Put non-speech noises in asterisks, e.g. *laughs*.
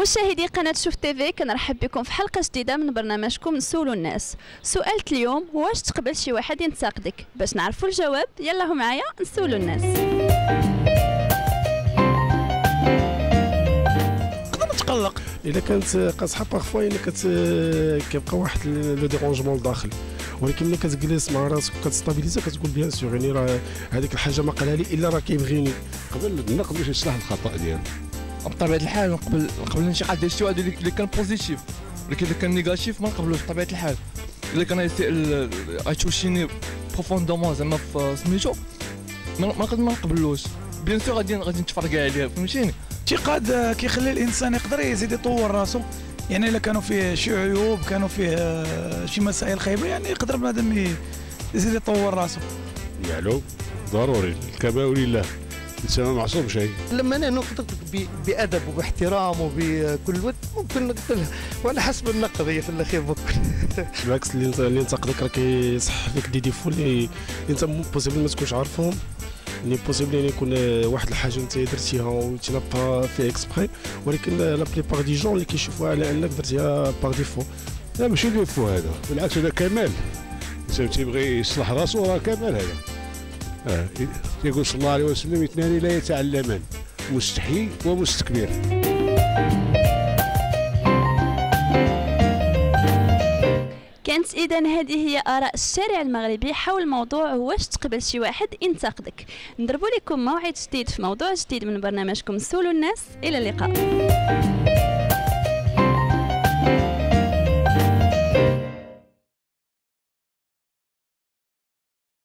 مشاهدي قناة شوف تيفي كنرحب بكم في حلقة جديدة من برنامجكم نسولو الناس. سؤال اليوم واش تقبل شي واحد ينتقدك؟ باش نعرفوا الجواب يلا معايا نسولو الناس. تقدر تقلق إلا كانت قاصحة parfois إلا كت كيبقى واحد لو dérangement لداخل ولكن ملي كتجلس مع راسك وكت stabiliser كتقول bien sûr يعني راه هذيك الحاجة ما قالها لي إلا راه كيبغيني. قبل النقد باش يصلح الخطأ ديالو بطبيعة الحال نقبل نقبل الانتقاد ديال شي واحد اللي كان positif ولكن اذا كان négatif ما نقبلوش بطبيعة الحال. إلا كان يسال غي touche ني profondément زعما في سميتو ما نقدر ما نقبلوش. bien sûr غادي غادي نتفرق عليه فهمتيني؟ انتقاد كيخلي الإنسان يقدر يزيد يطور راسو. يعني إلا كانوا فيه شي عيوب كانوا فيه آه، شي مسائل خايبة يعني يقدر بنادم يزيد يطور راسو. يعلو ضروري. الكمال لله. الانسان ما معصوم شيء. لما أنا نقدر بأدب وباحترام وبكل ود ممكن نقتلها وعلى حسب النقد هي في الأخير بكل. *laughs* بالعكس اللي اللي ينتقدك راه كيصح فيك دي ديفو اللي انت possible ما تكونش عارفهم اللي possible يعني يكون واحد الحاجة انت درتيها وانت pas fait exprès ولكن la plupart des gens اللي كيشوفوها على إنك درتيها par défaut لا ماشي ديفو هذا. بالعكس هذا كمال. الانسان تيبغي يصلح راسو راه كمال هذا. آه. يقول صلى الله عليه وسلم اثنان لا يتعلمان مستحي ومستكبر كانت اذا هذه هي آراء الشارع المغربي حول موضوع واش تقبل شي واحد ينتقدك نضربوا لكم موعد جديد في موضوع جديد من برنامجكم سولو الناس إلى اللقاء